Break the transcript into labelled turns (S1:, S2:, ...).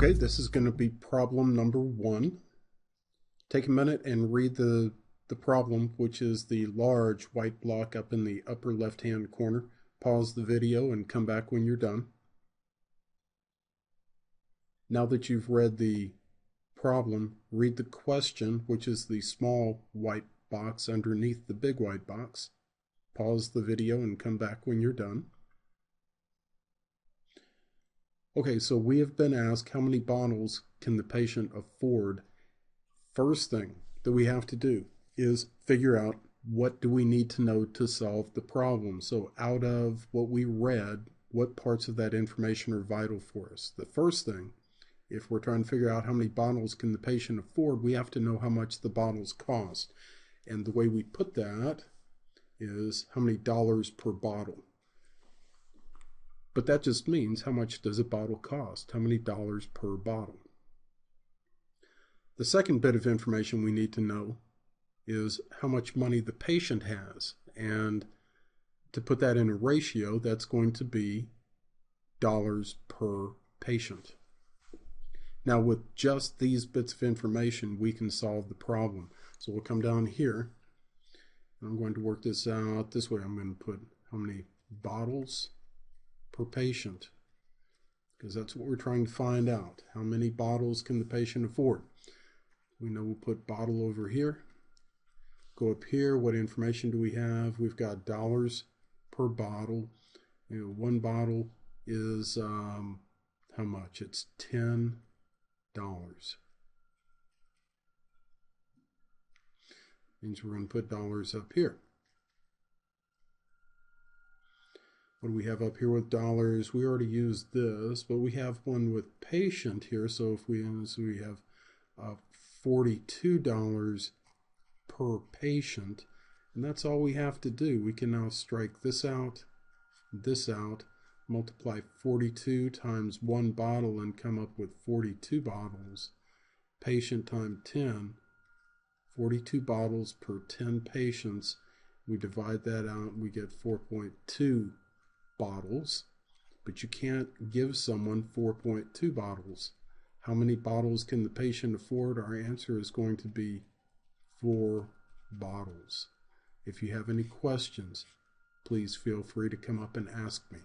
S1: this is going to be problem number one. Take a minute and read the, the problem, which is the large white block up in the upper left-hand corner. Pause the video and come back when you're done. Now that you've read the problem, read the question, which is the small white box underneath the big white box. Pause the video and come back when you're done. Okay, so we have been asked how many bottles can the patient afford. First thing that we have to do is figure out what do we need to know to solve the problem. So out of what we read, what parts of that information are vital for us? The first thing, if we're trying to figure out how many bottles can the patient afford, we have to know how much the bottles cost. And the way we put that is how many dollars per bottle. But that just means how much does a bottle cost? How many dollars per bottle? The second bit of information we need to know is how much money the patient has. And to put that in a ratio, that's going to be dollars per patient. Now with just these bits of information, we can solve the problem. So we'll come down here. I'm going to work this out this way. I'm going to put how many bottles per patient because that's what we're trying to find out. How many bottles can the patient afford? We know we'll put bottle over here. Go up here. What information do we have? We've got dollars per bottle. You know, one bottle is um, how much? It's ten dollars. Means we're going to put dollars up here. What do we have up here with dollars? We already used this, but we have one with patient here. So if we, so we have uh, $42 per patient, and that's all we have to do. We can now strike this out, this out, multiply 42 times one bottle and come up with 42 bottles. Patient times 10, 42 bottles per 10 patients. We divide that out, we get 4.2 bottles, but you can't give someone 4.2 bottles. How many bottles can the patient afford? Our answer is going to be four bottles. If you have any questions, please feel free to come up and ask me.